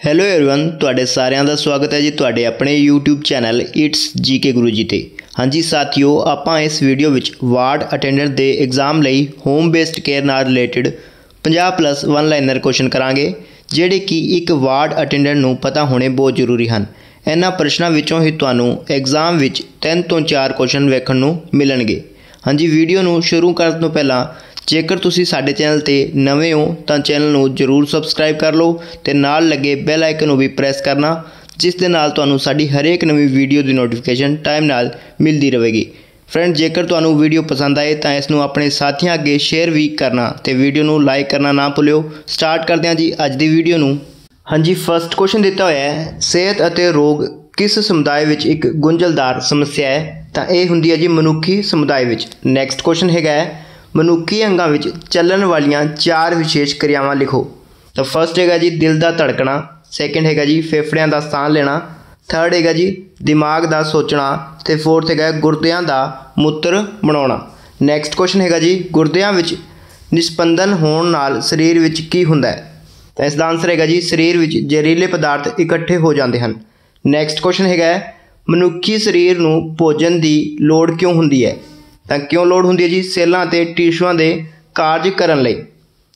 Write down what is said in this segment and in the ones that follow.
Hello everyone ਤੁਹਾਡੇ ਸਾਰਿਆਂ ਦਾ ਸਵਾਗਤ ਹੈ ਜੀ ਤੁਹਾਡੇ ਆਪਣੇ YouTube channel it's GK Guru ji ਤੇ ਹਾਂਜੀ ਸਾਥੀਓ ਆਪਾਂ ਇਸ ਵੀਡੀਓ ਵਿੱਚ ਵਾਰਡ ਅਟੈਂਡੈਂਟ ਦੇ ਐਗਜ਼ਾਮ ਲਈ ਹੋਮ ਬੇਸਡ ਕੇਅਰ ਨਾਲ related 50 plus one liner question ਕਰਾਂਗੇ ਜਿਹੜੇ ਕਿ ਇੱਕ ਵਾਰਡ ਅਟੈਂਡੈਂਟ ਨੂੰ ਪਤਾ ਹੋਣੇ ਬਹੁਤ ਜ਼ਰੂਰੀ ਹਨ ਇਹਨਾਂ ਪ੍ਰਸ਼ਨਾਂ ਵਿੱਚੋਂ ਹੀ ਤੁਹਾਨੂੰ ਐਗਜ਼ਾਮ ਵਿੱਚ 3 ਤੋਂ 4 ਕੁਐਸਚਨ ਵੇਖਣ ਨੂੰ ਮਿਲਣਗੇ ਹਾਂਜੀ ਵੀਡੀਓ ਨੂੰ ਸ਼ੁਰੂ ਕਰਨ ਤੋਂ ਪਹਿਲਾਂ ਜੇਕਰ ਤੁਸੀਂ ਸਾਡੇ ਚੈਨਲ ਤੇ ਨਵੇਂ ਹੋ, ਤਾਂ ਚੈਨਲ ਨੂੰ ਜਰੂਰ ਸਬਸਕ੍ਰਾਈਬ ਕਰ ਲਓ ਤੇ ਨਾਲ ਲੱਗੇ ਬੈਲ ਆਈਕਨ ਨੂੰ ਵੀ ਪ੍ਰੈਸ ਕਰਨਾ, ਜਿਸ ਦੇ ਨਾਲ ਤੁਹਾਨੂੰ ਸਾਡੀ ਹਰੇਕ ਨਵੀਂ ਵੀਡੀਓ ਦੀ ਨੋਟੀਫਿਕੇਸ਼ਨ ਟਾਈਮ ਨਾਲ ਮਿਲਦੀ ਰਹੇਗੀ। ਫਰੈਂਡ, ਜੇਕਰ ਤੁਹਾਨੂੰ ਵੀਡੀਓ ਪਸੰਦ ਆਏ, ਤਾਂ ਇਸ ਨੂੰ ਆਪਣੇ ਸਾਥੀਆਂ ਅੱਗੇ ਸ਼ੇਅਰ ਵੀ ਕਰਨਾ ਤੇ ਵੀਡੀਓ ਨੂੰ ਲਾਈਕ ਕਰਨਾ ਨਾ ਭੁੱਲਿਓ। ਸਟਾਰਟ ਕਰਦੇ ਹਾਂ ਜੀ ਅੱਜ ਦੀ ਵੀਡੀਓ ਨੂੰ। ਹਾਂਜੀ ਫਰਸਟ ਕੁਐਸਚਨ ਦਿੱਤਾ ਹੋਇਆ ਹੈ, ਸਿਹਤ ਅਤੇ ਰੋਗ ਕਿਸ ਸਮੁਦਾਇ ਵਿੱਚ ਇੱਕ ਗੁੰਝਲਦਾਰ ਸਮੱਸਿਆ ਹੈ? ਤਾਂ ਇਹ ਹੁੰਦੀ ਹੈ ਜੀ ਮਨੁੱਖੀ ਸਮੁਦਾਇ ਵਿੱਚ। ਨੈਕਸਟ ਕੁਐਸਚਨ ਹੈਗਾ ਹੈ ਮਨੁੱਖੀ ਅੰਗਾਂ ਵਿੱਚ ਚੱਲਣ ਵਾਲੀਆਂ ਚਾਰ ਵਿਸ਼ੇਸ਼ ਕਿਰਿਆਵਾਂ ਲਿਖੋ। ਤਾਂ ਫਰਸਟ ਹੈਗਾ ਜੀ ਦਿਲ ਦਾ ਧੜਕਣਾ ਸੈਕੰਡ ਹੈਗਾ ਜੀ ਫੇਫੜਿਆਂ ਦਾ ਸਾਹ ਲੈਣਾ ਥਰਡ ਹੈਗਾ ਜੀ ਦਿਮਾਗ ਦਾ ਸੋਚਣਾ, ਤੇ ਫੋਰਥ ਹੈਗਾ ਗੁਰਦਿਆਂ ਦਾ ਮੂਤਰ ਬਣਾਉਣਾ। ਨੈਕਸਟ ਕੁਐਸਚਨ ਹੈਗਾ ਜੀ ਗੁਰਦਿਆਂ ਵਿੱਚ ਨਿਸਪੰਦਨ ਹੋਣ ਨਾਲ ਸਰੀਰ ਵਿੱਚ ਕੀ ਹੁੰਦਾ ਹੈ? ਤਾਂ ਇਸ ਦਾ ਆਨਸਰ ਹੈਗਾ ਜੀ ਸਰੀਰ ਵਿੱਚ ਜ਼ਹਿਰੀਲੇ ਪਦਾਰਥ ਇਕੱਠੇ ਹੋ ਜਾਂਦੇ ਹਨ। ਨੈਕਸਟ ਕੁਐਸਚਨ ਹੈਗਾ ਮਨੁੱਖੀ ਸਰੀਰ ਨੂੰ ਭੋਜਨ ਦੀ ਲੋੜ ਕਿਉਂ ਹੁੰਦੀ ਹੈ? ਤਾਂ ਕਿਉਂ ਲੋੜ ਹੁੰਦੀ ਹੈ ਜੀ ਸੈੱਲਾਂ ਅਤੇ ਟਿਸ਼ੂਆਂ ਦੇ ਕਾਰਜ ਕਰਨ ਲਈ?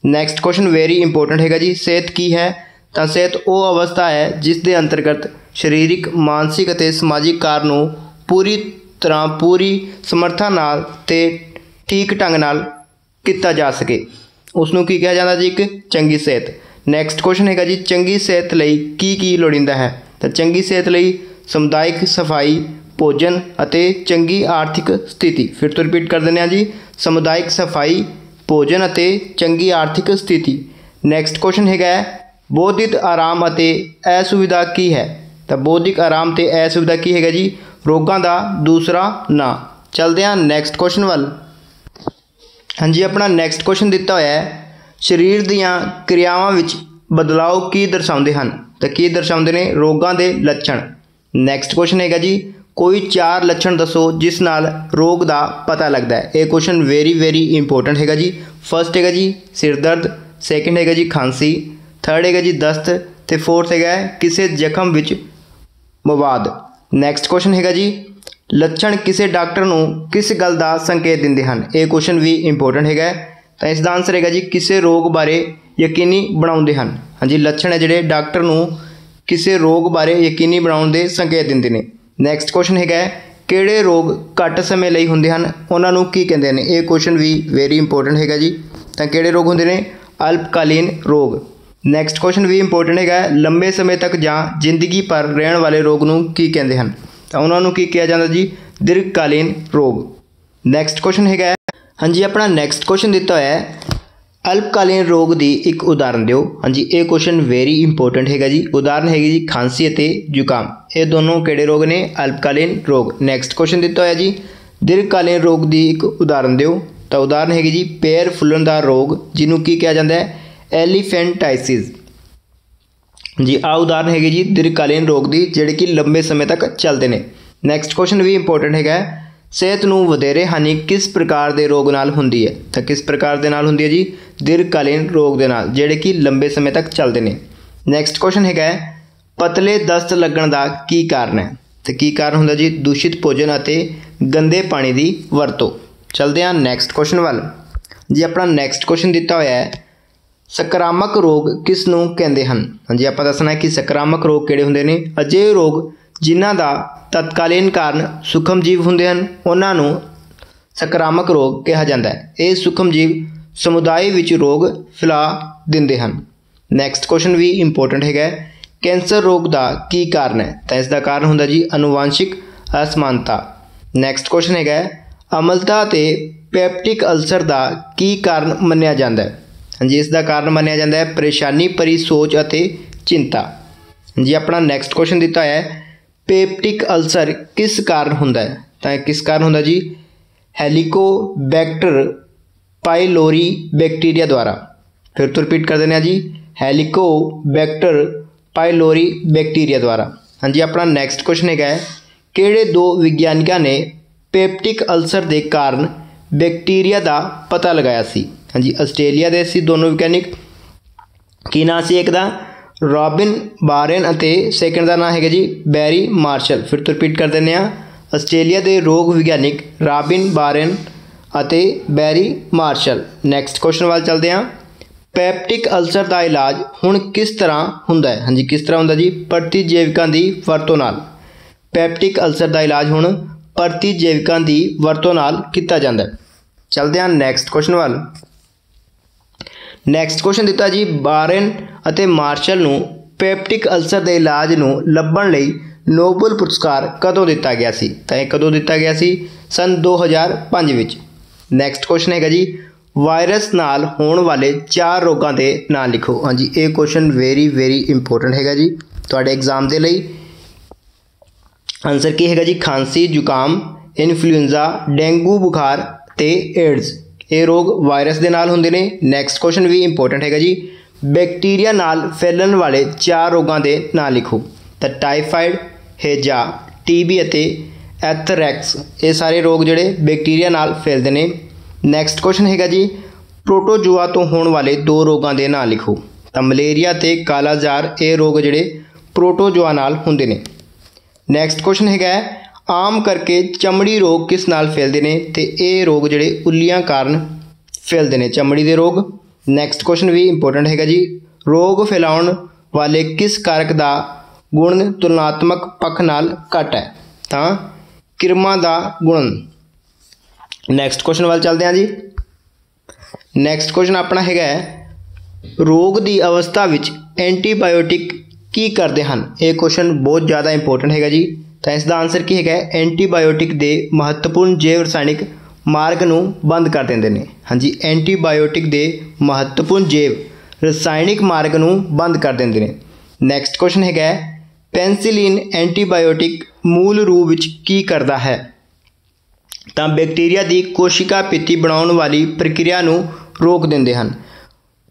ਨੈਕਸਟ ਕੁਐਸਚਨ ਵੈਰੀ ਇੰਪੋਰਟੈਂਟ ਹੈਗਾ ਜੀ, ਸਿਹਤ ਕੀ ਹੈ? ਤਾਂ ਸਿਹਤ ਉਹ ਅਵਸਥਾ ਹੈ ਜਿਸ ਦੇ ਅੰਤਰਗਤ ਸਰੀਰਕ, ਮਾਨਸਿਕ ਅਤੇ ਸਮਾਜਿਕ ਕਾਰਨ ਨੂੰ ਪੂਰੀ ਤਰ੍ਹਾਂ ਪੂਰੀ ਸਮਰੱਥਾ ਨਾਲ ਤੇ ਠੀਕ ਢੰਗ ਨਾਲ ਕੀਤਾ ਜਾ ਸਕੇ। ਉਸ ਨੂੰ ਕੀ ਕਿਹਾ ਜਾਂਦਾ ਜੀ ਇੱਕ ਚੰਗੀ ਸਿਹਤ? ਨੈਕਸਟ ਕੁਐਸਚਨ ਹੈਗਾ ਜੀ, ਚੰਗੀ ਸਿਹਤ ਲਈ ਕੀ ਕੀ ਲੋੜੀਂਦਾ ਹੈ? ਤਾਂ ਚੰਗੀ ਸਿਹਤ ਲਈ ਸਮੁਦਾਇਕ ਸਫ਼ਾਈ ਭੋਜਨ ਅਤੇ ਚੰਗੀ ਆਰਥਿਕ ਸਥਿਤੀ। ਫਿਰ ਤੋਂ ਰਿਪੀਟ ਕਰ ਦਿੰਦੇ ਹਾਂ ਜੀ। ਸਮੁਦਾਇਕ ਸਫ਼ਾਈ, ਭੋਜਨ ਅਤੇ ਚੰਗੀ ਆਰਥਿਕ ਸਥਿਤੀ। ਨੈਕਸਟ ਕੁਐਸਚਨ ਹੈਗਾ ਬੌਧਿਕ ਆਰਾਮ ਅਤੇ ਅਸੁਵਿਧਾ ਕੀ ਹੈ? ਤਾਂ ਬੌਧਿਕ ਆਰਾਮ ਤੇ ਅਸੁਵਿਧਾ ਕੀ ਹੈਗਾ ਜੀ? ਰੋਗਾਂ ਦਾ ਦੂਸਰਾ ਨਾਂ। ਚਲਦੇ ਹਾਂ ਨੈਕਸਟ ਕੁਐਸਚਨ ਵੱਲ। ਹਾਂਜੀ, ਆਪਣਾ ਨੈਕਸਟ ਕੁਐਸਚਨ ਦਿੱਤਾ ਹੋਇਆ ਹੈ। ਸਰੀਰ ਦੀਆਂ ਕਿਰਿਆਵਾਂ ਵਿੱਚ ਬਦਲਾਅ ਕੀ ਦਰਸਾਉਂਦੇ ਹਨ? ਤਾਂ ਕੀ ਦਰਸਾਉਂਦੇ ਨੇ? ਰੋਗਾਂ ਦੇ ਲੱਛਣ। ਨੈਕਸਟ ਕੁਐਸਚਨ ਹੈਗਾ ਜੀ ਕੋਈ ਚਾਰ ਲੱਛਣ ਦੱਸੋ ਜਿਸ ਨਾਲ ਰੋਗ ਦਾ ਪਤਾ ਲੱਗਦਾ ਹੈ? ਇਹ ਕੁਐਸਚਨ ਵੈਰੀ ਵੈਰੀ ਇੰਪੋਰਟੈਂਟ ਹੈਗਾ ਜੀ। ਫਰਸਟ ਹੈਗਾ ਜੀ, ਸਿਰ ਦਰਦ। ਸੈਕੰਡ ਹੈਗਾ ਜੀ, ਖਾਂਸੀ। ਥਰਡ ਹੈਗਾ ਜੀ, ਦਸਤ। ਤੇ ਫੋਰਥ ਹੈਗਾ ਕਿਸੇ ਜ਼ਖਮ ਵਿੱਚ ਮਵਾਦ। ਨੈਕਸਟ ਕੁਐਸਚਨ ਹੈਗਾ ਜੀ, ਲੱਛਣ ਕਿਸੇ ਡਾਕਟਰ ਨੂੰ ਕਿਸ ਗੱਲ ਦਾ ਸੰਕੇਤ ਦਿੰਦੇ ਹਨ? ਇਹ ਕੁਐਸਚਨ ਵੀ ਇੰਪੋਰਟੈਂਟ ਹੈਗਾ ਤਾਂ ਇਸ ਦਾ ਆਨਸਰ ਹੈਗਾ ਜੀ, ਕਿਸੇ ਰੋਗ ਬਾਰੇ ਯਕੀਨੀ ਬਣਾਉਂਦੇ ਹਨ। ਹਾਂਜੀ, ਲੱਛਣ ਹੈ ਜਿਹੜੇ ਡਾਕਟਰ ਨੂੰ ਕਿਸੇ ਰੋਗ ਬਾਰੇ ਯਕੀਨੀ ਬਣਾਉਣ ਦੇ ਸੰਕੇਤ ਦਿੰਦੇ ਨੇ। ਨੈਕਸਟ ਕੁਐਸਚਨ ਹੈਗਾ ਕਿਹੜੇ ਰੋਗ ਘੱਟ ਸਮੇਂ ਲਈ ਹੁੰਦੇ ਹਨ? ਉਹਨਾਂ ਨੂੰ ਕੀ ਕਹਿੰਦੇ ਨੇ? ਇਹ ਕੁਐਸਚਨ ਵੀ ਵੈਰੀ ਇੰਪੋਰਟੈਂਟ ਹੈਗਾ ਜੀ। ਤਾਂ ਕਿਹੜੇ ਰੋਗ ਹੁੰਦੇ ਨੇ? ਅਲਪਕਾਲੀਨ ਰੋਗ। ਨੈਕਸਟ ਕੁਐਸਚਨ ਵੀ ਇੰਪੋਰਟੈਂਟ ਹੈਗਾ ਲੰਬੇ ਸਮੇਂ ਤੱਕ ਜਾਂ ਜ਼ਿੰਦਗੀ ਭਰ ਰਹਿਣ ਵਾਲੇ ਰੋਗ ਨੂੰ ਕੀ ਕਹਿੰਦੇ ਹਨ? ਤਾਂ ਉਹਨਾਂ ਨੂੰ ਕੀ ਕਿਹਾ ਜਾਂਦਾ ਜੀ? ਦੀਰਘਕਾਲੀਨ ਰੋਗ। ਨੈਕਸਟ ਕੁਐਸਚਨ ਹੈਗਾ ਹਾਂਜੀ, ਆਪਣਾ ਨੈਕਸਟ ਕੁਐਸਚਨ ਦਿੱਤਾ ਹੋਇਆ ਹੈ। ਅਲਪਕਾਲੀਨ ਰੋਗ ਦੀ ਇੱਕ ਉਦਾਹਰਨ ਦਿਓ। ਹਾਂਜੀ, ਇਹ ਕੁਐਸਚਨ ਵੈਰੀ ਇੰਪੋਰਟੈਂਟ ਹੈਗਾ ਜੀ। ਉਦਾਹਰਨ ਹੈਗੀ ਜੀ, ਖਾਂਸੀ ਅਤੇ ਜ਼ੁਕਾਮ। ਇਹ ਦੋਨੋਂ ਕਿਹੜੇ ਰੋਗ ਨੇ? ਅਲਪਕਾਲੀਨ ਰੋਗ। ਨੈਕਸਟ ਕੁਐਸਚਨ ਦਿੱਤਾ ਹੋਇਆ ਜੀ। ਦੀਰਘਕਾਲੀਨ ਰੋਗ ਦੀ ਇੱਕ ਉਦਾਹਰਨ ਦਿਓ। ਤਾਂ ਉਦਾਹਰਨ ਹੈਗੀ ਜੀ, ਪੈਰ ਫੁੱਲਣ ਦਾ ਰੋਗ, ਜਿਹਨੂੰ ਕੀ ਕਿਹਾ ਜਾਂਦਾ ਹੈ? ਐਲੀਫੈਂਟਾਈਸਿਸ ਜੀ ਆ ਉਦਾਹਰਨ ਹੈਗੇ ਜੀ, ਦੀਰਘਕਾਲੀਨ ਰੋਗ ਦੀ, ਜਿਹੜੇ ਕਿ ਲੰਬੇ ਸਮੇਂ ਤੱਕ ਚੱਲਦੇ ਨੇ। ਨੈਕਸਟ ਕੁਐਸਚਨ ਵੀ ਇੰਪੋਰਟੈਂਟ ਹੈਗਾ ਸਿਹਤ ਨੂੰ ਵਧੇਰੇ ਹਾਨੀ ਕਿਸ ਪ੍ਰਕਾਰ ਦੇ ਰੋਗ ਨਾਲ ਹੁੰਦੀ ਹੈ? ਤਾਂ ਕਿਸ ਪ੍ਰਕਾਰ ਦੇ ਨਾਲ ਹੁੰਦੀ ਹੈ ਜੀ? ਦੀਰਘਕਾਲੀਨ ਰੋਗ ਦੇ ਨਾਲ, ਜਿਹੜੇ ਕਿ ਲੰਬੇ ਸਮੇਂ ਤੱਕ ਚੱਲਦੇ ਨੇ। ਨੈਕਸਟ ਕੁਐਸਚਨ ਹੈਗਾ ਪਤਲੇ ਦਸਤ ਲੱਗਣ ਦਾ ਕੀ ਕਾਰਨ ਹੈ? ਤੇ ਕੀ ਕਾਰਨ ਹੁੰਦਾ ਜੀ? ਦੂਸ਼ਿਤ ਭੋਜਨ ਅਤੇ ਗੰਦੇ ਪਾਣੀ ਦੀ ਵਰਤੋਂ। ਚਲਦੇ ਹਾਂ ਨੈਕਸਟ ਕੁਐਸਚਨ ਵੱਲ। ਜੀ, ਆਪਣਾ ਨੈਕਸਟ ਕੁਐਸਚਨ ਦਿੱਤਾ ਹੋਇਆ ਹੈ, ਸਕਰਾਮਕ ਰੋਗ ਕਿਸ ਨੂੰ ਕਹਿੰਦੇ ਹਨ? ਹਾਂਜੀ, ਆਪਾਂ ਦੱਸਣਾ ਹੈ ਕਿ ਸਕਰਾਮਕ ਰੋਗ ਕਿਹੜੇ ਹੁੰਦੇ ਨੇ? ਅਜਿਹੇ ਰੋਗ ਜਿਨ੍ਹਾਂ ਦਾ ਤਤਕਾਲੀਨ ਕਾਰਨ ਸੂਖਮ ਜੀਵ ਹੁੰਦੇ ਹਨ, ਉਹਨਾਂ ਨੂੰ ਸਕਰਾਮਕ ਰੋਗ ਕਿਹਾ ਜਾਂਦਾ ਹੈ। ਇਹ ਸੂਖਮ ਜੀਵ ਸਮੁਦਾਇ ਵਿੱਚ ਰੋਗ ਫੈਲਾ ਦਿੰਦੇ ਹਨ। ਨੈਕਸਟ ਕੁਐਸਚਨ ਵੀ ਇੰਪੋਰਟੈਂਟ ਹੈਗਾ ਕੈਂਸਰ ਰੋਗ ਦਾ ਕੀ ਕਾਰਨ ਹੈ? ਤਾਂ ਇਸ ਦਾ ਕਾਰਨ ਹੁੰਦਾ ਜੀ ਅਨੁਵਾਂਸ਼ਿਕ ਅਸਮਾਨਤਾ। ਨੈਕਸਟ ਕੁਐਸਚਨ ਹੈਗਾ ਅਮਲਤਾ ਤੇ ਪੈਪਟਿਕ ਅਲਸਰ ਦਾ ਕੀ ਕਾਰਨ ਮੰਨਿਆ ਜਾਂਦਾ ਹੈ? ਹਾਂਜੀ ਇਸ ਦਾ ਕਾਰਨ ਮੰਨਿਆ ਜਾਂਦਾ ਹੈ ਪਰੇਸ਼ਾਨੀ ਭਰੀ ਸੋਚ ਅਤੇ ਚਿੰਤਾ। ਜੀ, ਆਪਣਾ ਨੈਕਸਟ ਕੁਐਸਚਨ ਦਿੱਤਾ ਹੈ। ਪੇਪਟਿਕ ਅਲਸਰ ਕਿਸ ਕਾਰਨ ਹੁੰਦਾ ਹੈ? ਤਾਂ ਕਿਸ ਕਾਰਨ ਹੁੰਦਾ ਜੀ? ਹੈਲੀਕੋਬੈਕਟਰ ਪਾਈਲੋਰੀ ਬੈਕਟੀਰੀਆ ਦੁਆਰਾ। ਫਿਰ ਤੋਂ ਰਿਪੀਟ ਕਰ ਦਿੰਦੇ ਆ ਜੀ। ਹੈਲੀਕੋਬੈਕਟਰ ਪਾਈਲੋਰੀ ਬੈਕਟੀਰੀਆ ਦੁਆਰਾ। ਹਾਂਜੀ, ਆਪਣਾ ਨੈਕਸਟ ਕੁਐਸਚਨ ਹੈਗਾ ਹੈ। ਕਿਹੜੇ ਦੋ ਵਿਗਿਆਨਿਕਾਂ ਨੇ ਪੇਪਟਿਕ ਅਲਸਰ ਦੇ ਕਾਰਨ ਬੈਕਟੀਰੀਆ ਦਾ ਪਤਾ ਲਗਾਇਆ ਸੀ? ਹਾਂਜੀ, ਆਸਟ੍ਰੇਲੀਆ ਦੇ ਸੀ ਦੋਨੋਂ ਵਿਗਿਆਨਿਕ। ਕੀ ਨਾਂ ਸੀ ਇੱਕ ਦਾ? ਰੋਬਿਨ ਬਾਰਨ ਅਤੇ ਸੈਕੰਡ ਦਾ ਨਾਮ ਹੈਗਾ ਜੀ ਬੈਰੀ ਮਾਰਸ਼ਲ। ਫਿਰ ਤੋਂ ਰਿਪੀਟ ਕਰ ਦਿੰਦੇ ਆ ਆਸਟ੍ਰੇਲੀਆ ਦੇ ਰੋਗ ਵਿਗਿਆਨਿਕ ਰਾਬਿਨ ਬਾਰਨ ਅਤੇ ਬੈਰੀ ਮਾਰਸ਼ਲ। ਨੈਕਸਟ ਕੁਐਸਚਨ ਵੱਲ ਚੱਲਦੇ ਆ ਪੈਪਟਿਕ ਅਲਸਰ ਦਾ ਇਲਾਜ ਹੁਣ ਕਿਸ ਤਰ੍ਹਾਂ ਹੁੰਦਾ ਹੈ? ਹਾਂਜੀ, ਕਿਸ ਤਰ੍ਹਾਂ ਹੁੰਦਾ ਜੀ? ਪ੍ਰਤੀਜੀਵਕਾਂ ਦੀ ਵਰਤੋਂ ਨਾਲ। ਪੈਪਟਿਕ ਅਲਸਰ ਦਾ ਇਲਾਜ ਹੁਣ ਪ੍ਰਤੀਜੀਵਕਾਂ ਦੀ ਵਰਤੋਂ ਨਾਲ ਕੀਤਾ ਜਾਂਦਾ ਹੈ। ਚਲਦੇ ਹਾਂ ਨੈਕਸਟ ਕੁਐਸਚਨ ਵੱਲ। ਨੈਕਸਟ ਕੁਐਸਚਨ ਦਿੱਤਾ ਜੀ, ਬਾਰਨ ਅਤੇ ਮਾਰਸ਼ਲ ਨੂੰ ਪੈਪਟਿਕ ਅਲਸਰ ਦੇ ਇਲਾਜ ਨੂੰ ਲੱਭਣ ਲਈ ਨੋਬਲ ਪੁਰਸਕਾਰ ਕਦੋਂ ਦਿੱਤਾ ਗਿਆ ਸੀ? ਤਾਂ ਇਹ ਕਦੋਂ ਦਿੱਤਾ ਗਿਆ ਸੀ? ਸਨ 2005 ਵਿੱਚ। ਨੈਕਸਟ ਕੁਐਸਚਨ ਹੈਗਾ ਜੀ, ਵਾਇਰਸ ਨਾਲ ਹੋਣ ਵਾਲੇ ਚਾਰ ਰੋਗਾਂ ਦੇ ਨਾਂ ਲਿਖੋ। ਹਾਂਜੀ, ਇਹ ਕੁਐਸਚਨ ਵੈਰੀ ਵੈਰੀ ਇੰਪੋਰਟੈਂਟ ਹੈਗਾ ਜੀ। ਤੁਹਾਡੇ ਐਗਜ਼ਾਮ ਦੇ ਲਈ ਆਨਸਰ ਕੀ ਹੈਗਾ ਜੀ? ਖਾਂਸੀ, ਜ਼ੁਕਾਮ ਇਨਫਲੂਐਂਜ਼ਾ ਡੇਂਗੂ, ਬੁਖਾਰ ਤੇ ਏਡਜ਼ ਇਹ ਰੋਗ ਵਾਇਰਸ ਦੇ ਨਾਲ ਹੁੰਦੇ ਨੇ। ਨੈਕਸਟ ਕੁਐਸਚਨ ਵੀ ਇੰਪੋਰਟੈਂਟ ਹੈਗਾ ਜੀ। ਬੈਕਟੀਰੀਆ ਨਾਲ ਫੈਲਣ ਵਾਲੇ ਚਾਰ ਰੋਗਾਂ ਦੇ ਨਾਂ ਲਿਖੋ। ਤਾਂ ਟਾਈਫਾਈਡ ਹੇਜਾ ਟੀਬੀ ਅਤੇ ਐਥਰੈਕਸ ਇਹ ਸਾਰੇ ਰੋਗ ਜਿਹੜੇ ਬੈਕਟੀਰੀਆ ਨਾਲ ਫੈਲਦੇ ਨੇ। ਨੈਕਸਟ ਕੁਐਸਚਨ ਹੈਗਾ ਜੀ। ਪ੍ਰੋਟੋਜੋਆ ਤੋਂ ਹੋਣ ਵਾਲੇ ਦੋ ਰੋਗਾਂ ਦੇ ਨਾਂ ਲਿਖੋ। ਤਾਂ ਮਲੇਰੀਆ ਤੇ ਕਾਲਾਜ਼ਾਰ ਇਹ ਰੋਗ ਜਿਹੜੇ ਪ੍ਰੋਟੋਜੋਆ ਨਾਲ ਹੁੰਦੇ ਨੇ। ਨੈਕਸਟ ਕੁਐਸਚਨ ਹੈਗਾ ਆਮ ਕਰਕੇ ਚਮੜੀ ਰੋਗ ਕਿਸ ਨਾਲ ਫੈਲਦੇ ਨੇ ਤੇ ਇਹ ਰੋਗ ਜਿਹੜੇ ਉੱਲੀਆਂ ਕਾਰਨ ਫੈਲਦੇ ਨੇ, ਚਮੜੀ ਦੇ ਰੋਗ। ਨੈਕਸਟ ਕੁਐਸਚਨ ਵੀ ਇੰਪੋਰਟੈਂਟ ਹੈਗਾ ਜੀ। ਰੋਗ ਫੈਲਾਉਣ ਵਾਲੇ ਕਿਸ ਕਾਰਕ ਦਾ ਗੁਣ ਤੁਲਨਾਤਮਕ ਪੱਖ ਨਾਲ ਘੱਟ ਹੈ? ਤਾਂ ਕਿਰਮਾ ਦਾ ਗੁਣ ਨੈਕਸਟ ਕੁਐਸਚਨ ਵੱਲ ਚੱਲਦੇ ਹਾਂ ਜੀ। ਨੈਕਸਟ ਕੁਐਸਚਨ ਆਪਣਾ ਹੈਗਾ ਰੋਗ ਦੀ ਅਵਸਥਾ ਵਿੱਚ ਐਂਟੀਬਾਇਓਟਿਕ ਕੀ ਕਰਦੇ ਹਨ? ਇਹ ਕੁਐਸਚਨ ਬਹੁਤ ਜ਼ਿਆਦਾ ਇੰਪੋਰਟੈਂਟ ਹੈਗਾ ਜੀ। ਤਾਂ ਇਸ ਦਾ ਆਨਸਰ ਕੀ ਹੈਗਾ ਐਂਟੀਬਾਇਓਟਿਕ ਦੇ ਮਹੱਤਵਪੂਰਨ ਜੈਵ ਰਸਾਇਣਿਕ ਮਾਰਗ ਨੂੰ ਬੰਦ ਕਰ ਦਿੰਦੇ ਨੇ। ਹਾਂਜੀ ਐਂਟੀਬਾਇਓਟਿਕ ਦੇ ਮਹੱਤਵਪੂਰਨ ਜੈਵ ਰਸਾਇਣਿਕ ਮਾਰਗ ਨੂੰ ਬੰਦ ਕਰ ਦਿੰਦੇ ਨੇ। ਨੈਕਸਟ ਕੁਐਸਚਨ ਹੈਗਾ ਪੈਨਸਿਲਿਨ ਐਂਟੀਬਾਇਓਟਿਕ ਮੂਲ ਰੂਪ ਵਿੱਚ ਕੀ ਕਰਦਾ ਹੈ? ਤਾਂ ਬੈਕਟੀਰੀਆ ਦੀ ਕੋਸ਼ਿਕਾ ਪਿੱਤੀ ਬਣਾਉਣ ਵਾਲੀ ਪ੍ਰਕਿਰਿਆ ਨੂੰ ਰੋਕ ਦਿੰਦੇ ਹਨ।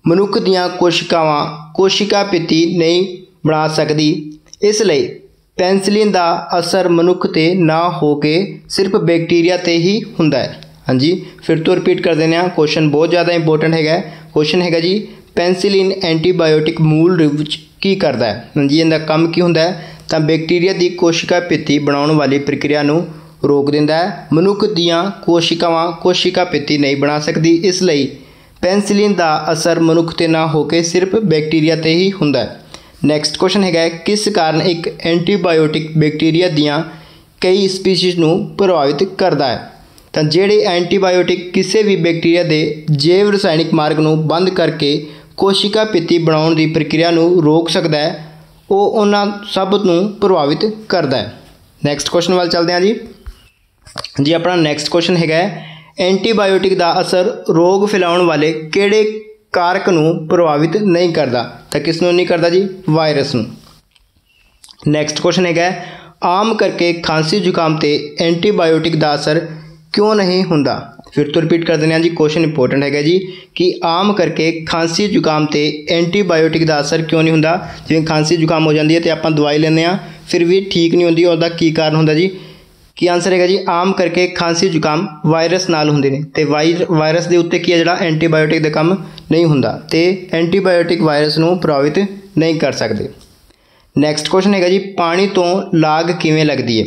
ਮਨੁੱਖ ਦੀਆਂ ਕੋਸ਼ਿਕਾਵਾਂ ਕੋਸ਼ਿਕਾ ਪਿੱਤੀ ਨਹੀਂ ਬਣਾ ਸਕਦੀ। ਇਸ ਲਈ ਪੈਨਸਿਲਿਨ ਦਾ ਅਸਰ ਮਨੁੱਖ ਤੇ ਨਾ ਹੋ ਕੇ ਸਿਰਫ ਬੈਕਟੀਰੀਆ ਤੇ ਹੀ ਹੁੰਦਾ ਹੈ। ਹਾਂਜੀ, ਫਿਰ ਤੋਂ ਰਿਪੀਟ ਕਰ ਦਿੰਦੇ ਹਾਂ। ਕੁਐਸਚਨ ਬਹੁਤ ਜ਼ਿਆਦਾ ਇੰਪੋਰਟੈਂਟ ਹੈਗਾ ਕੁਐਸਚਨ ਹੈਗਾ ਜੀ, ਪੈਨਸਿਲਿਨ ਐਂਟੀਬਾਇਓਟਿਕ ਮੂਲ ਰੂਪ ਵਿੱਚ ਕੀ ਕਰਦਾ ਹੈ? ਹਾਂਜੀ, ਇਹਦਾ ਕੰਮ ਕੀ ਹੁੰਦਾ ਹੈ? ਤਾਂ ਬੈਕਟੀਰੀਆ ਦੀ ਕੋਸ਼ਿਕਾ ਪਿੱਤੀ ਬਣਾਉਣ ਵਾਲੀ ਪ੍ਰਕਿਰਿਆ ਨੂੰ ਰੋਕ ਦਿੰਦਾ ਹੈ। ਮਨੁੱਖ ਦੀਆਂ ਕੋਸ਼ਿਕਾਵਾਂ ਕੋਸ਼ਿਕਾ ਪਿੱਤੀ ਨਹੀਂ ਬਣਾ ਸਕਦੀ, ਇਸ ਲਈ ਪੈਨਸਿਲਿਨ ਦਾ ਅਸਰ ਮਨੁੱਖ ਤੇ ਨਾ ਹੋ ਕੇ ਸਿਰਫ ਬੈਕਟੀਰੀਆ ਤੇ ਹੀ ਹੁੰਦਾ ਹੈ। ਨੈਕਸਟ ਕੁਐਸਚਨ ਹੈਗਾ ਕਿਸ ਕਾਰਨ ਇੱਕ ਐਂਟੀਬਾਇਓਟਿਕ ਬੈਕਟੀਰੀਆ ਦੀਆਂ ਕਈ ਸਪੀਸੀਜ਼ ਨੂੰ ਪ੍ਰਭਾਵਿਤ ਕਰਦਾ ਹੈ? ਤਾਂ ਜਿਹੜੇ ਐਂਟੀਬਾਇਓਟਿਕ ਕਿਸੇ ਵੀ ਬੈਕਟੀਰੀਆ ਦੇ ਜੈਵ ਰਸਾਇਣਿਕ ਮਾਰਗ ਨੂੰ ਬੰਦ ਕਰਕੇ ਕੋਸ਼ਿਕਾ ਪਿੱਤੀ ਬਣਾਉਣ ਦੀ ਪ੍ਰਕਿਰਿਆ ਨੂੰ ਰੋਕ ਸਕਦਾ ਹੈ, ਉਹ ਉਹਨਾਂ ਸਭ ਨੂੰ ਪ੍ਰਭਾਵਿਤ ਕਰਦਾ ਹੈ। ਨੈਕਸਟ ਕੁਐਸਚਨ ਵੱਲ ਚੱਲਦੇ ਹਾਂ ਜੀ। ਜੀ, ਆਪਣਾ ਨੈਕਸਟ ਕੁਐਸਚਨ ਹੈਗਾ ਐਂਟੀਬਾਇਓਟਿਕ ਦਾ ਅਸਰ ਰੋਗ ਫੈਲਾਉਣ ਵਾਲੇ ਕਿਹੜੇ ਕਾਰਕ ਨੂੰ ਪ੍ਰਭਾਵਿਤ ਨਹੀਂ ਕਰਦਾ, ਤਾਂ ਕਿਸ ਨੂੰ ਨਹੀਂ ਕਰਦਾ ਜੀ? ਵਾਇਰਸ ਨੂੰ। ਨੈਕਸਟ ਕੁਐਸਚਨ ਹੈਗਾ ਆਮ ਕਰਕੇ ਖਾਂਸੀ ਜ਼ੁਕਾਮ ਤੇ ਐਂਟੀਬਾਇਓਟਿਕ ਦਾ ਅਸਰ ਕਿਉਂ ਨਹੀਂ ਹੁੰਦਾ? ਫਿਰ ਤੋਂ ਰਿਪੀਟ ਕਰ ਦਿੰਦੇ ਹਾਂ ਜੀ ਕੁਐਸਚਨ ਇੰਪੋਰਟੈਂਟ ਹੈਗਾ ਜੀ, ਕਿ ਆਮ ਕਰਕੇ ਖਾਂਸੀ ਜ਼ੁਕਾਮ ਤੇ ਐਂਟੀਬਾਇਓਟਿਕ ਦਾ ਅਸਰ ਕਿਉਂ ਨਹੀਂ ਹੁੰਦਾ? ਜਿਵੇਂ ਖਾਂਸੀ ਜ਼ੁਕਾਮ ਹੋ ਜਾਂਦੀ ਹੈ ਤੇ ਆਪਾਂ ਦਵਾਈ ਲੈਂਦੇ ਆ ਫਿਰ ਵੀ ਠੀਕ ਨਹੀਂ ਹੁੰਦੀ, ਉਹਦਾ ਕੀ ਕਾਰਨ ਹੁੰਦਾ ਜੀ? ਕੀ ਆਨਸਰ ਹੈਗਾ ਜੀ? ਆਮ ਕਰਕੇ ਖਾਂਸੀ ਜ਼ੁਕਾਮ ਵਾਇਰਸ ਨਾਲ ਹੁੰਦੇ ਨੇ ਤੇ ਵਾਇਰਸ ਦੇ ਉੱਤੇ ਕੀ ਹੈ ਜਿਹੜਾ ਐਂਟੀਬਾਇਓਟਿਕ ਦਾ ਕੰਮ ਨਹੀਂ ਹੁੰਦਾ ਤੇ ਐਂਟੀਬਾਇਓਟਿਕ ਵਾਇਰਸ ਨੂੰ ਪ੍ਰਭਾਵਿਤ ਨਹੀਂ ਕਰ ਸਕਦੇ। ਨੈਕਸਟ ਕੁਐਸਚਨ ਹੈਗਾ ਜੀ, ਪਾਣੀ ਤੋਂ ਲਾਗ ਕਿਵੇਂ ਲੱਗਦੀ ਹੈ?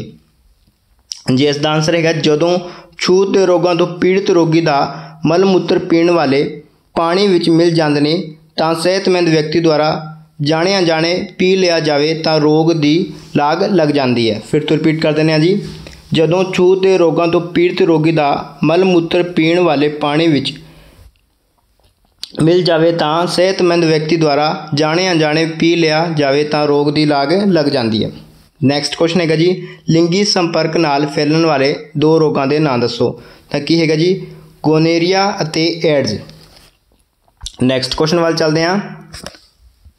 ਜੀ, ਇਸ ਦਾ ਆਨਸਰ ਹੈਗਾ, ਜਦੋਂ ਛੂਤ ਦੇ ਰੋਗਾਂ ਤੋਂ ਪੀੜਤ ਰੋਗੀ ਦਾ ਮਲ ਮੂਤਰ ਪੀਣ ਵਾਲੇ ਪਾਣੀ ਵਿੱਚ ਮਿਲ ਜਾਂਦੇ ਨੇ, ਤਾਂ ਸਿਹਤਮੰਦ ਵਿਅਕਤੀ ਦੁਆਰਾ ਜਾਣਿਆ ਜਾਣੇ ਪੀ ਲਿਆ ਜਾਵੇ ਤਾਂ ਰੋਗ ਦੀ ਲਾਗ ਲੱਗ ਜਾਂਦੀ ਹੈ। ਫਿਰ ਤੋਂ ਰਿਪੀਟ ਕਰ ਦਿੰਦੇ ਹਾਂ ਜੀ। ਜਦੋਂ ਛੂਤ ਦੇ ਰੋਗਾਂ ਤੋਂ ਪੀੜਤ ਰੋਗੀ ਦਾ ਮਲ ਮੂਤਰ ਪੀਣ ਵਾਲੇ ਪਾਣੀ ਵਿੱਚ ਮਿਲ ਜਾਵੇ ਤਾਂ ਸਿਹਤਮੰਦ ਵਿਅਕਤੀ ਦੁਆਰਾ ਜਾਣੇ ਅਣਜਾਣੇ ਪੀ ਲਿਆ ਜਾਵੇ ਤਾਂ ਰੋਗ ਦੀ ਲਾਗ ਲੱਗ ਜਾਂਦੀ ਹੈ। ਨੈਕਸਟ ਕੁਐਸਚਨ ਹੈਗਾ ਜੀ। ਲਿੰਗੀ ਸੰਪਰਕ ਨਾਲ ਫੈਲਣ ਵਾਲੇ ਦੋ ਰੋਗਾਂ ਦੇ ਨਾਂ ਦੱਸੋ। ਤਾਂ ਕੀ ਹੈਗਾ ਜੀ? ਗੋਨੇਰੀਆ ਅਤੇ ਐਡਜ਼ ਨੈਕਸਟ ਕੁਐਸਚਨ ਵੱਲ ਚੱਲਦੇ ਹਾਂ।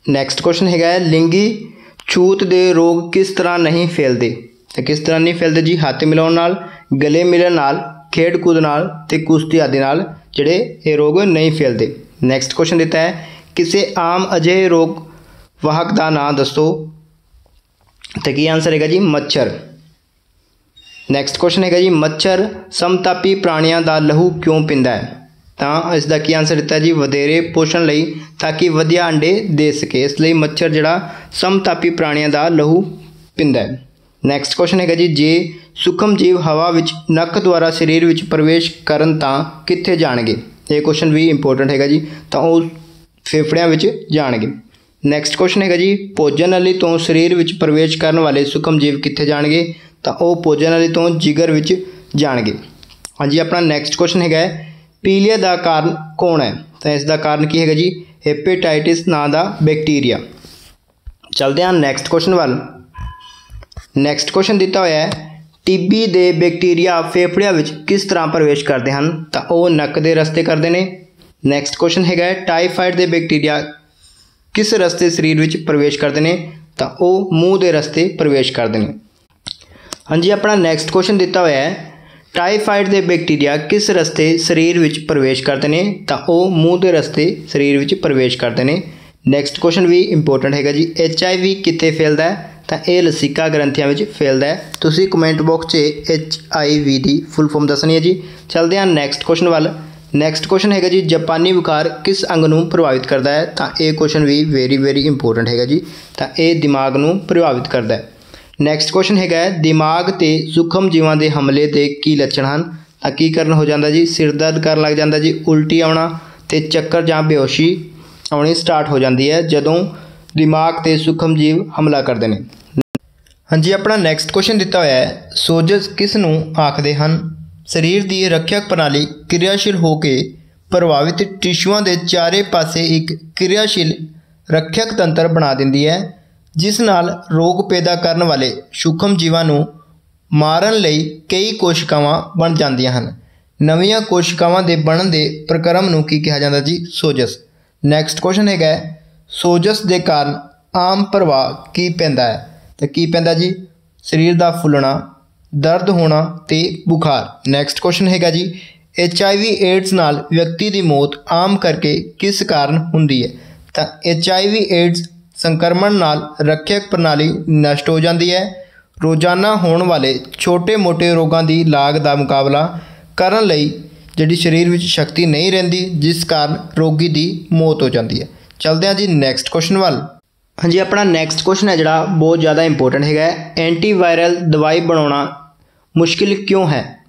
ਨੈਕਸਟ ਕੁਐਸਚਨ ਹੈਗਾ ਲਿੰਗੀ ਛੂਤ ਦੇ ਰੋਗ ਕਿਸ ਤਰ੍ਹਾਂ ਨਹੀਂ ਫੈਲਦੇ? ਤਾਂ ਕਿਸ ਤਰ੍ਹਾਂ ਨਹੀਂ ਫੈਲਦੇ ਜੀ, ਹੱਥ ਮਿਲਾਉਣ ਨਾਲ, ਗਲੇ ਮਿਲਣ ਨਾਲ, ਖੇਡ ਕੂਦ ਨਾਲ ਤੇ ਕੁਸ਼ਤੀ ਆਦਿ ਨਾਲ ਜਿਹੜੇ ਇਹ ਰੋਗ ਨਹੀਂ ਫੈਲਦੇ। ਨੈਕਸਟ ਕੁਐਸਚਨ ਦਿੱਤਾ ਹੈ, ਕਿਸੇ ਆਮ ਅਜਿਹੇ ਰੋਗ ਵਾਹਕ ਦਾ ਨਾਂ ਦੱਸੋ। ਤੇ ਕੀ ਆਨਸਰ ਹੈਗਾ ਜੀ, ਮੱਛਰ। ਨੈਕਸਟ ਕੁਐਸਚਨ ਹੈਗਾ ਜੀ, ਮੱਛਰ ਸਮਤਾਪੀ ਪ੍ਰਾਣੀਆਂ ਦਾ ਲਹੂ ਕਿਉਂ ਪਿੰਦਾ ਹੈ? ਤਾਂ ਇਸ ਦਾ ਕੀ ਆਨਸਰ ਦਿੱਤਾ ਜੀ, ਵਧੇਰੇ ਪੋਸ਼ਣ ਲਈ ਤਾਂ ਕਿ ਵਧੀਆ ਅੰਡੇ ਦੇ ਸਕੇ। ਇਸ ਲਈ ਮੱਛਰ ਜਿਹੜਾ ਸਮਤਾਪੀ ਪ੍ਰਾਣੀਆਂ ਦਾ ਲਹੂ ਪਿੰਦਾ ਹੈ। ਨੈਕਸਟ ਕੁਐਸਚਨ ਹੈਗਾ ਜੀ, ਜੇ ਸੁਖਮ ਜੀਵ ਹਵਾ ਵਿੱਚ ਨੱਕ ਦੁਆਰਾ ਸਰੀਰ ਵਿੱਚ ਪ੍ਰਵੇਸ਼ ਕਰਨ ਤਾਂ ਕਿੱਥੇ ਜਾਣਗੇ? ਇਹ ਕੁਐਸਚਨ ਵੀ ਇੰਪੋਰਟੈਂਟ ਹੈਗਾ ਜੀ, ਤਾਂ ਉਹ ਫੇਫੜਿਆਂ ਵਿੱਚ ਜਾਣਗੇ। ਨੈਕਸਟ ਕੁਐਸਚਨ ਹੈਗਾ ਜੀ, ਭੋਜਨ ਨਲੀ ਤੋਂ ਸਰੀਰ ਵਿੱਚ ਪ੍ਰਵੇਸ਼ ਕਰਨ ਵਾਲੇ ਸੁਖਮ ਜੀਵ ਕਿੱਥੇ ਜਾਣਗੇ? ਤਾਂ ਉਹ ਭੋਜਨ ਨਲੀ ਤੋਂ ਜਿਗਰ ਵਿੱਚ ਜਾਣਗੇ। ਹਾਂਜੀ, ਆਪਣਾ ਨੈਕਸਟ ਕੁਐਸਚਨ ਹੈਗਾ ਪੀਲੀਆ ਦਾ ਕਾਰਨ ਕੌਣ ਹੈ? ਤਾਂ ਇਸ ਦਾ ਕਾਰਨ ਕੀ ਹੈਗਾ ਜੀ? ਹੈਪੇਟਾਈਟਿਸ ਨਾਂ ਦਾ ਬੈਕਟੀਰੀਆ ਚਲਦੇ ਹਾਂ ਨੈਕਸਟ ਕੁਐਸਚਨ ਵੱਲ। ਨੈਕਸਟ ਕੁਐਸਚਨ ਦਿੱਤਾ ਹੋਇਆ ਹੈ ਟੀਬੀ ਦੇ ਬੈਕਟੀਰੀਆ ਫੇਫੜਿਆਂ ਵਿੱਚ ਕਿਸ ਤਰ੍ਹਾਂ ਪ੍ਰਵੇਸ਼ ਕਰਦੇ ਹਨ? ਤਾਂ ਉਹ ਨੱਕ ਦੇ ਰਸਤੇ ਕਰਦੇ ਨੇ। ਨੈਕਸਟ ਕੁਐਸਚਨ ਹੈਗਾ ਟਾਈਫਾਇਡ ਦੇ ਬੈਕਟੀਰੀਆ ਕਿਸ ਰਸਤੇ ਸਰੀਰ ਵਿੱਚ ਪ੍ਰਵੇਸ਼ ਕਰਦੇ ਨੇ? ਤਾਂ ਉਹ ਮੂੰਹ ਦੇ ਰਸਤੇ ਪ੍ਰਵੇਸ਼ ਕਰਦੇ ਨੇ। ਹਾਂਜੀ, ਆਪਣਾ ਨੈਕਸਟ ਕੁਐਸਚਨ ਦਿੱਤਾ ਹੋਇਆ ਹੈ ਟਾਈਫਾਇਡ ਦੇ ਬੈਕਟੀਰੀਆ ਕਿਸ ਰਸਤੇ ਸਰੀਰ ਵਿੱਚ ਪ੍ਰਵੇਸ਼ ਕਰਦੇ ਨੇ? ਤਾਂ ਉਹ ਮੂੰਹ ਦੇ ਰਸਤੇ ਸਰੀਰ ਵਿੱਚ ਪ੍ਰਵੇਸ਼ ਕਰਦੇ ਨੇ। ਨੈਕਸਟ ਕੁਐਸਚਨ ਵੀ ਇੰਪੋਰਟੈਂਟ ਹੈਗਾ ਜੀ ਐਚ ਆਈ ਵੀ ਕਿੱਥੇ ਫੈਲਦਾ ਹੈ? ਤਾਂ ਇਹ ਲਸਿਕਾ ਗ੍ਰੰਥੀਆਂ ਵਿੱਚ ਫੈਲਦਾ ਹੈ। ਤੁਸੀਂ ਕਮੈਂਟ ਬਾਕਸ 'ਚ ਐਚ ਆਈ ਵੀ ਦੀ ਫੁੱਲ ਫਾਰਮ ਦੱਸਣੀ ਹੈ ਜੀ। ਚਲਦੇ ਹਾਂ ਨੈਕਸਟ ਕੁਐਸਚਨ ਵੱਲ। ਨੈਕਸਟ ਕੁਐਸਚਨ ਹੈਗਾ ਜੀ, ਜਾਪਾਨੀ ਬੁਖਾਰ ਕਿਸ ਅੰਗ ਨੂੰ ਪ੍ਰਭਾਵਿਤ ਕਰਦਾ ਹੈ? ਤਾਂ ਇਹ ਕੁਐਸਚਨ ਵੀ ਵੈਰੀ ਵੈਰੀ ਇੰਪੋਰਟੈਂਟ ਹੈਗਾ ਜੀ। ਤਾਂ ਇਹ ਦਿਮਾਗ ਨੂੰ ਪ੍ਰਭਾਵਿਤ ਕਰਦਾ ਹੈ। ਨੈਕਸਟ ਕੁਐਸਚਨ ਹੈਗਾ ਦਿਮਾਗ ਤੇ ਸੂਖਮ ਜੀਵਾਂ ਦੇ ਹਮਲੇ ਦੇ ਕੀ ਲੱਛਣ ਹਨ? ਤਾਂ ਕੀ ਕਰਨ ਹੋ ਜਾਂਦਾ ਜੀ? ਸਿਰ ਦਰਦ ਕਰਨ ਲੱਗ ਜਾਂਦਾ ਜੀ, ਉਲਟੀ ਆਉਣਾ ਤੇ ਚੱਕਰ ਜਾਂ ਬੇਹੋਸ਼ੀ ਆਉਣੀ ਸਟਾਰਟ ਹੋ ਜਾਂਦੀ ਹੈ। ਜਦੋਂ ਦਿਮਾਗ ਤੇ ਸੂਖਮ ਜੀਵ ਹਮਲਾ ਕਰਦੇ ਨੇ। ਹਾਂਜੀ, ਆਪਣਾ ਨੈਕਸਟ ਕੁਐਸਚਨ ਦਿੱਤਾ ਹੋਇਆ ਹੈ। ਸੋਜਸ ਕਿਸ ਨੂੰ ਆਖਦੇ ਹਨ? ਸਰੀਰ ਦੀ ਰੱਖਿਅਕ ਪ੍ਰਣਾਲੀ ਕਿਰਿਆਸ਼ੀਲ ਹੋ ਕੇ ਪ੍ਰਭਾਵਿਤ ਟਿਸ਼ੂਆਂ ਦੇ ਚਾਰੇ ਪਾਸੇ ਇੱਕ ਕਿਰਿਆਸ਼ੀਲ ਰੱਖਿਅਕ ਤੰਤਰ ਬਣਾ ਦਿੰਦੀ ਹੈ, ਜਿਸ ਨਾਲ ਰੋਗ ਪੈਦਾ ਕਰਨ ਵਾਲੇ ਸੂਖਮ ਜੀਵਾਂ ਨੂੰ ਮਾਰਨ ਲਈ ਕਈ ਕੋਸ਼ਿਕਾਵਾਂ ਬਣ ਜਾਂਦੀਆਂ ਹਨ। ਨਵੀਆਂ ਕੋਸ਼ਿਕਾਵਾਂ ਦੇ ਬਣਨ ਦੇ ਪ੍ਰਕਰਮ ਨੂੰ ਕੀ ਕਿਹਾ ਜਾਂਦਾ ਜੀ? ਸੋਜਸ ਨੈਕਸਟ ਕੁਐਸਚਨ ਹੈਗਾ ਸੋਜਸ ਦੇ ਕਾਰਨ ਆਮ ਪ੍ਰਭਾਵ ਕੀ ਪੈਂਦਾ ਹੈ? ਤਾਂ ਕੀ ਪੈਂਦਾ ਜੀ? ਸਰੀਰ ਦਾ ਫੁੱਲਣਾ, ਦਰਦ ਹੋਣਾ ਤੇ ਬੁਖਾਰ। ਨੈਕਸਟ ਕੁਐਸਚਨ ਹੈਗਾ ਜੀ ਐਚ ਆਈ ਵੀ ਏਡਸ ਨਾਲ ਵਿਅਕਤੀ ਦੀ ਮੌਤ ਆਮ ਕਰਕੇ ਕਿਸ ਕਾਰਨ ਹੁੰਦੀ ਹੈ? ਤਾਂ ਐਚ ਆਈ ਵੀ ਏਡਸ ਸੰਕਰਮਣ ਨਾਲ ਰੱਖਿਅਕ ਪ੍ਰਣਾਲੀ ਨਸ਼ਟ ਹੋ ਜਾਂਦੀ ਹੈ। ਰੋਜ਼ਾਨਾ ਹੋਣ ਵਾਲੇ ਛੋਟੇ-ਮੋਟੇ ਰੋਗਾਂ ਦੀ ਲਾਗ ਦਾ ਮੁਕਾਬਲਾ ਕਰਨ ਲਈ ਜਿਹੜੀ ਸਰੀਰ ਵਿੱਚ ਸ਼ਕਤੀ ਨਹੀਂ ਰਹਿੰਦੀ, ਜਿਸ ਕਾਰਨ ਰੋਗੀ ਦੀ ਮੌਤ ਹੋ ਜਾਂਦੀ ਹੈ। ਚਲਦੇ ਹਾਂ ਜੀ ਨੈਕਸਟ ਕੁਐਸਚਨ ਵੱਲ। ਹਾਂਜੀ, ਆਪਣਾ ਨੈਕਸਟ ਕੁਐਸਚਨ ਹੈ ਜਿਹੜਾ ਬਹੁਤ ਜ਼ਿਆਦਾ ਇੰਪੋਰਟੈਂਟ ਹੈਗਾ ਐਂਟੀਵਾਇਰਲ ਦਵਾਈ ਬਣਾਉਣਾ ਮੁਸ਼ਕਿਲ ਕਿਉਂ ਹੈ?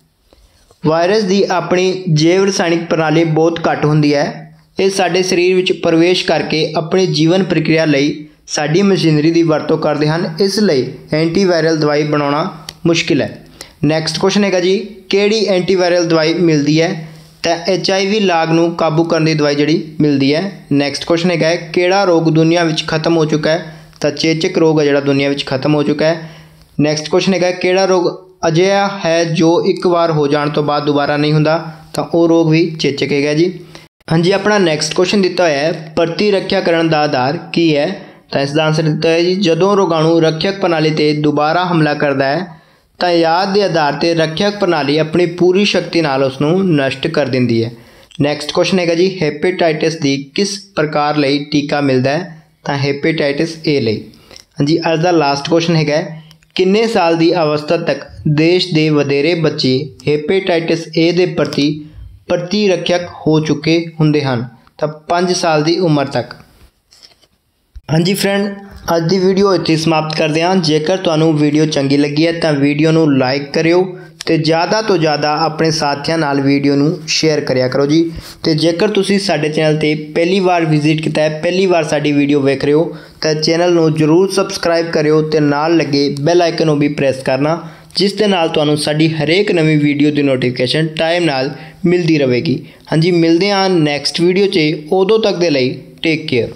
ਵਾਇਰਸ ਦੀ ਆਪਣੀ ਜੈਵ ਰਸਾਇਣਿਕ ਪ੍ਰਣਾਲੀ ਬਹੁਤ ਘੱਟ ਹੁੰਦੀ ਹੈ। ਇਹ ਸਾਡੇ ਸਰੀਰ ਵਿੱਚ ਪ੍ਰਵੇਸ਼ ਕਰਕੇ ਆਪਣੀ ਜੀਵਨ ਪ੍ਰਕਿਰਿਆ ਲਈ ਸਾਡੀ ਮਸ਼ੀਨਰੀ ਦੀ ਵਰਤੋਂ ਕਰਦੇ ਹਨ। ਇਸ ਲਈ ਐਂਟੀਵਾਇਰਲ ਦਵਾਈ ਬਣਾਉਣਾ ਮੁਸ਼ਕਿਲ ਹੈ। ਨੈਕਸਟ ਕੁਐਸਚਨ ਹੈਗਾ ਜੀ, ਕਿਹੜੀ ਐਂਟੀਵਾਇਰਲ ਦਵਾਈ ਮਿਲਦੀ ਹੈ? ਤਾਂ ਐਚ ਆਈ ਵੀ ਲਾਗ ਨੂੰ ਕਾਬੂ ਕਰਨ ਦੀ ਦਵਾਈ ਜਿਹੜੀ ਮਿਲਦੀ ਹੈ। ਨੈਕਸਟ ਕੁਐਸਚਨ ਹੈਗਾ ਹੈ, ਕਿਹੜਾ ਰੋਗ ਦੁਨੀਆ ਵਿੱਚ ਖਤਮ ਹੋ ਚੁੱਕਾ ਹੈ? ਤਾਂ ਚੇਚਕ ਰੋਗ ਹੈ ਜਿਹੜਾ ਦੁਨੀਆ ਵਿੱਚ ਖਤਮ ਹੋ ਚੁੱਕਾ ਹੈ। ਨੈਕਸਟ ਕੁਐਸਚਨ ਹੈਗਾ ਕਿਹੜਾ ਰੋਗ ਅਜਿਹਾ ਹੈ ਜੋ ਇੱਕ ਵਾਰ ਹੋ ਜਾਣ ਤੋਂ ਬਾਅਦ ਦੁਬਾਰਾ ਨਹੀਂ ਹੁੰਦਾ? ਤਾਂ ਉਹ ਰੋਗ ਵੀ ਚੇਚਕ ਹੈਗਾ ਜੀ। ਹਾਂਜੀ, ਆਪਣਾ ਨੈਕਸਟ ਕੁਐਸਚਨ ਦਿੱਤਾ ਹੋਇਆ ਹੈ, ਪ੍ਰਤੀ ਰੱਖਿਆ ਕਰਨ ਦਾ ਆਧਾਰ ਕੀ ਹੈ? ਤਾਂ ਇਸ ਦਾ ਆਨਸਰ ਦਿੱਤਾ ਹੈ ਜੀ, ਜਦੋਂ ਰੋਗਾਣੂ ਰੱਖਿਅਕ ਪ੍ਰਣਾਲੀ ਤੇ ਦੁਬਾਰਾ ਹਮਲਾ ਕਰਦਾ ਹੈ ਤਾਂ ਯਾਦ ਦੇ ਆਧਾਰ ਤੇ ਰੱਖਿਅਕ ਪ੍ਰਣਾਲੀ ਆਪਣੀ ਪੂਰੀ ਸ਼ਕਤੀ ਨਾਲ ਉਸ ਨੂੰ ਨਸ਼ਟ ਕਰ ਦਿੰਦੀ ਹੈ। ਨੈਕਸਟ ਕੁਐਸਚਨ ਹੈਗਾ ਜੀ ਹੈਪੇਟਾਈਟਿਸ ਦੀ ਕਿਸ ਪ੍ਰਕਾਰ ਲਈ ਟੀਕਾ ਮਿਲਦਾ ਹੈ? ਤਾਂ ਹੈਪੇਟਾਈਟਿਸ ਏ ਲਈ। ਹਾਂਜੀ, ਅੱਜ ਦਾ ਲਾਸਟ ਕੁਐਸਚਨ ਹੈਗਾ ਕਿੰਨੇ ਸਾਲ ਦੀ ਅਵਸਥਾ ਤੱਕ ਦੇਸ਼ ਦੇ ਵਧੇਰੇ ਬੱਚੇ ਹੈਪੇਟਾਈਟਿਸ ਏ ਦੇ ਪ੍ਰਤੀ ਪ੍ਰਤੀ ਰੱਖਿਅਕ ਹੋ ਚੁੱਕੇ ਹੁੰਦੇ ਹਨ? ਤਾਂ 5 ਸਾਲ ਦੀ ਉਮਰ ਤੱਕ। ਹਾਂਜੀ ਫਰੈਂਡ ਅੱਜ ਦੀ ਵੀਡੀਓ ਇੱਥੇ ਸਮਾਪਤ ਕਰਦੇ ਹਾਂ। ਜੇਕਰ ਤੁਹਾਨੂੰ ਵੀਡੀਓ ਚੰਗੀ ਲੱਗੀ ਹੈ, ਤਾਂ ਵੀਡੀਓ ਨੂੰ ਲਾਈਕ ਕਰਿਓ ਤੇ ਜ਼ਿਆਦਾ ਤੋਂ ਜ਼ਿਆਦਾ ਆਪਣੇ ਸਾਥੀਆਂ ਨਾਲ ਵੀਡੀਓ ਨੂੰ ਸ਼ੇਅਰ ਕਰਿਆ ਕਰੋ ਜੀ। ਤੇ ਜੇਕਰ ਤੁਸੀਂ ਸਾਡੇ ਚੈਨਲ ਤੇ ਪਹਿਲੀ ਵਾਰ ਵਿਜ਼ਿਟ ਕੀਤਾ ਹੈ, ਪਹਿਲੀ ਵਾਰ ਸਾਡੀ ਵੀਡੀਓ ਵੇਖ ਰਹੇ ਹੋ, ਤਾਂ ਚੈਨਲ ਨੂੰ ਜਰੂਰ ਸਬਸਕ੍ਰਾਈਬ ਕਰਿਓ ਤੇ ਨਾਲ ਲੱਗੇ ਬੈਲ ਆਈਕਨ ਨੂੰ ਵੀ ਪ੍ਰੈਸ ਕਰਨਾ, ਜਿਸ ਦੇ ਨਾਲ ਤੁਹਾਨੂੰ ਸਾਡੀ ਹਰੇਕ ਨਵੀਂ ਵੀਡੀਓ ਦੀ ਨੋਟੀਫਿਕੇਸ਼ਨ ਟਾਈਮ ਨਾਲ ਮਿਲਦੀ ਰਹੇਗੀ। ਹਾਂਜੀ, ਮਿਲਦੇ ਹਾਂ ਨੈਕਸਟ ਵੀਡੀਓ 'ਚ। ਉਦੋਂ ਤੱਕ ਦੇ ਲਈ ਟੇਕ ਕੇਅਰ